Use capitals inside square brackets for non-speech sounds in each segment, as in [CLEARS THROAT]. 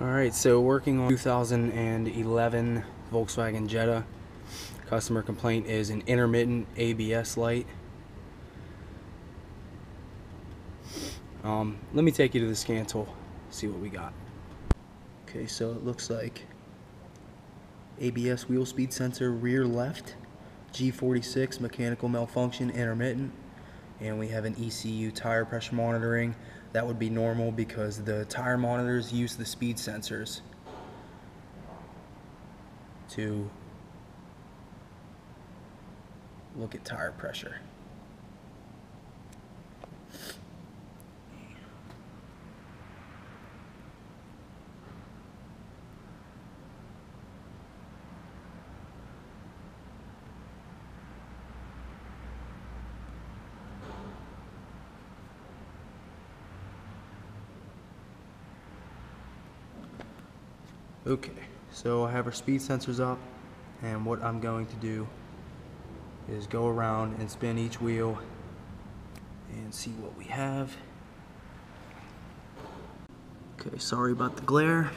Alright, so working on 2011 Volkswagen Jetta. Customer complaint is an intermittent ABS light. Um, let me take you to the scan tool, see what we got. Okay, so it looks like ABS wheel speed sensor rear left, G46 mechanical malfunction intermittent, and we have an ECU tire pressure monitoring. That would be normal because the tire monitors use the speed sensors to look at tire pressure. Okay, so I have our speed sensors up, and what I'm going to do is go around and spin each wheel and see what we have. Okay, sorry about the glare.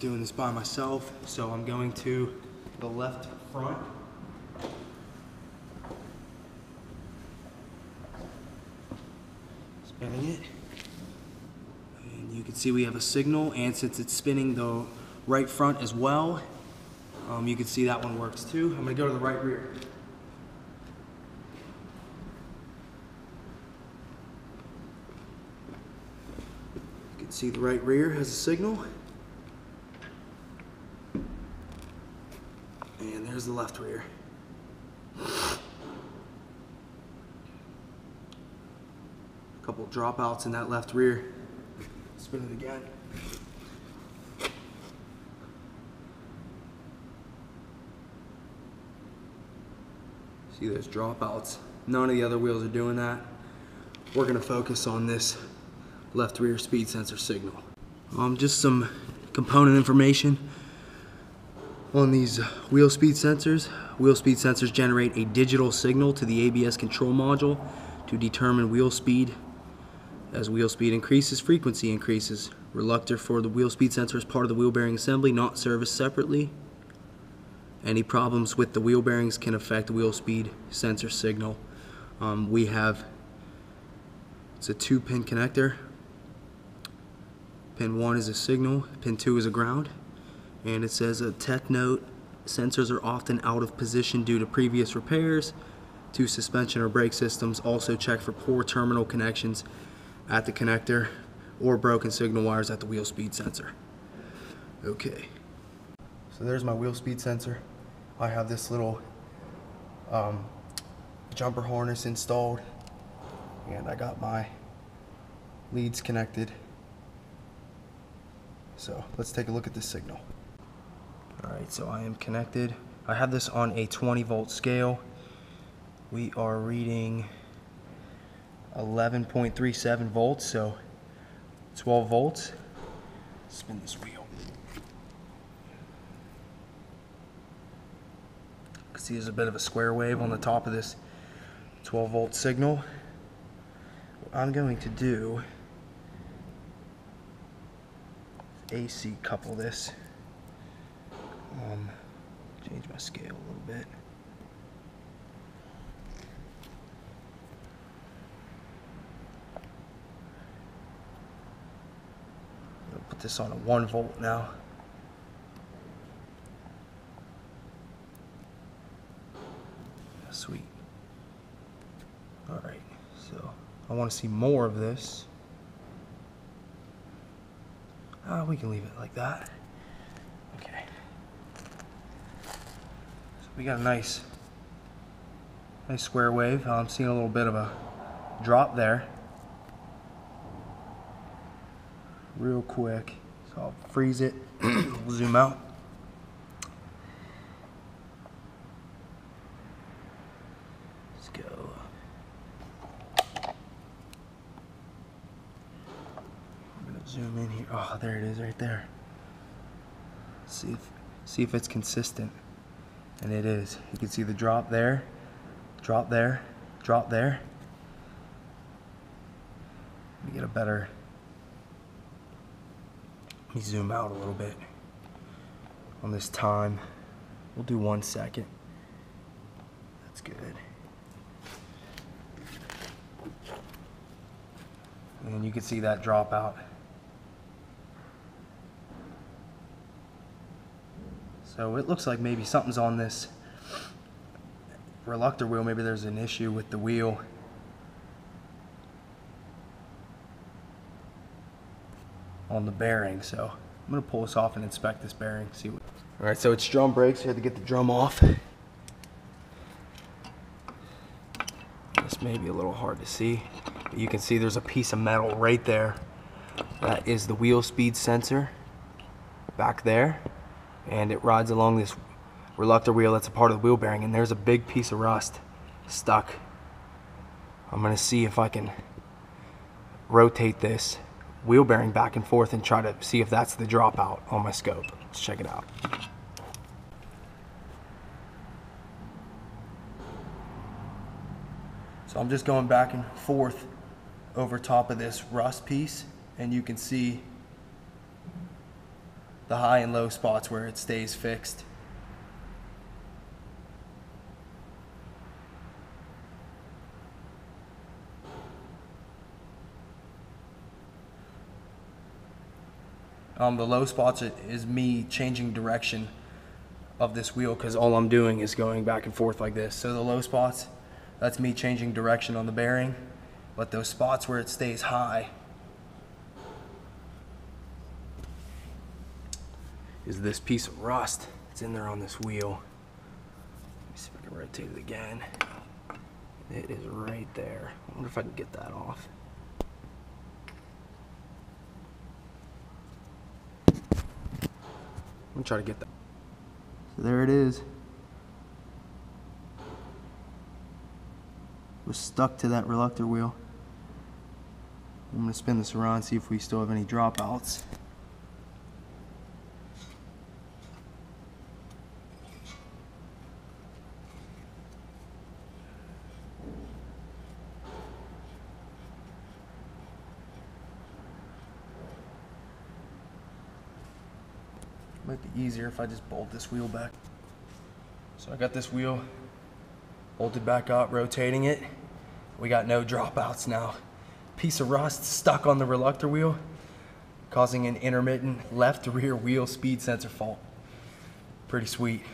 Doing this by myself, so I'm going to the left front. Spinning it. And you can see we have a signal, and since it's spinning the right front as well, um, you can see that one works too. I'm gonna go to the right rear. You can see the right rear has a signal. And there's the left rear. A couple dropouts in that left rear. Spin it again. See those dropouts. None of the other wheels are doing that. We're gonna focus on this left rear speed sensor signal. Um, just some component information on these wheel speed sensors. Wheel speed sensors generate a digital signal to the ABS control module to determine wheel speed. As wheel speed increases, frequency increases. Reluctor for the wheel speed sensor is part of the wheel bearing assembly, not serviced separately. Any problems with the wheel bearings can affect wheel speed sensor signal. Um, we have, it's a two pin connector. Pin one is a signal, pin two is a ground. And it says a tech note, sensors are often out of position due to previous repairs to suspension or brake systems. Also check for poor terminal connections at the connector or broken signal wires at the wheel speed sensor. Okay. So there's my wheel speed sensor. I have this little um, jumper harness installed and I got my leads connected. So let's take a look at this signal. Alright, so I am connected. I have this on a 20 volt scale. We are reading 11.37 volts, so 12 volts. Spin this wheel. You can see there's a bit of a square wave on the top of this 12 volt signal. What I'm going to do AC couple this. Um, change my scale a little bit. I'll put this on a 1 volt now. Sweet. Alright, so I want to see more of this. Uh, we can leave it like that. Okay. So we got a nice, nice square wave. I'm seeing a little bit of a drop there. Real quick. So I'll freeze it. [CLEARS THROAT] we'll zoom out. Let's go. I'm gonna zoom in here. Oh, there it is right there. See if see if it's consistent. And it is. You can see the drop there, drop there, drop there. Let me get a better Let me zoom out a little bit on this time. We'll do one second. That's good. And you can see that drop out. So it looks like maybe something's on this reluctor wheel. Maybe there's an issue with the wheel. on the bearing. So I'm gonna pull this off and inspect this bearing, see what. All right, so it's drum brakes. You had to get the drum off. This may be a little hard to see, but you can see there's a piece of metal right there. That is the wheel speed sensor back there. And it rides along this reluctor wheel that's a part of the wheel bearing. And there's a big piece of rust stuck. I'm gonna see if I can rotate this wheel bearing back and forth and try to see if that's the dropout on my scope. Let's check it out. So I'm just going back and forth over top of this rust piece and you can see the high and low spots where it stays fixed. Um, the low spots is me changing direction of this wheel because all I'm doing is going back and forth like this. So the low spots, that's me changing direction on the bearing. But those spots where it stays high is this piece of rust. that's in there on this wheel. Let me see if I can rotate it again. It is right there. I wonder if I can get that off. I'm gonna try to get that. So there it is. Was stuck to that reluctor wheel. I'm gonna spin this around, see if we still have any dropouts. Might be easier if I just bolt this wheel back. So I got this wheel bolted back up, rotating it. We got no dropouts now. Piece of rust stuck on the reluctor wheel, causing an intermittent left rear wheel speed sensor fault. Pretty sweet.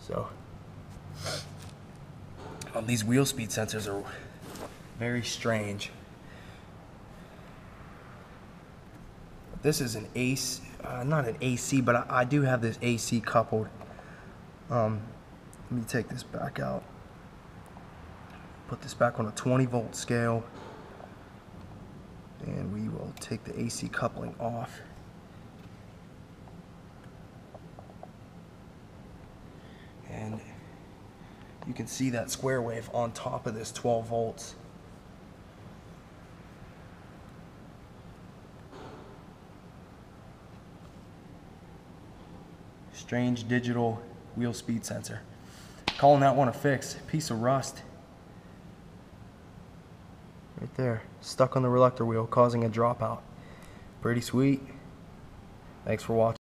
So, um, these wheel speed sensors are very strange. This is an AC, uh, not an AC, but I, I, do have this AC coupled. Um, let me take this back out. Put this back on a 20 volt scale. And we will take the AC coupling off. And you can see that square wave on top of this 12 volts. Strange digital wheel speed sensor. Calling that one a fix. Piece of rust. Right there. Stuck on the reluctor wheel causing a dropout. Pretty sweet. Thanks for watching.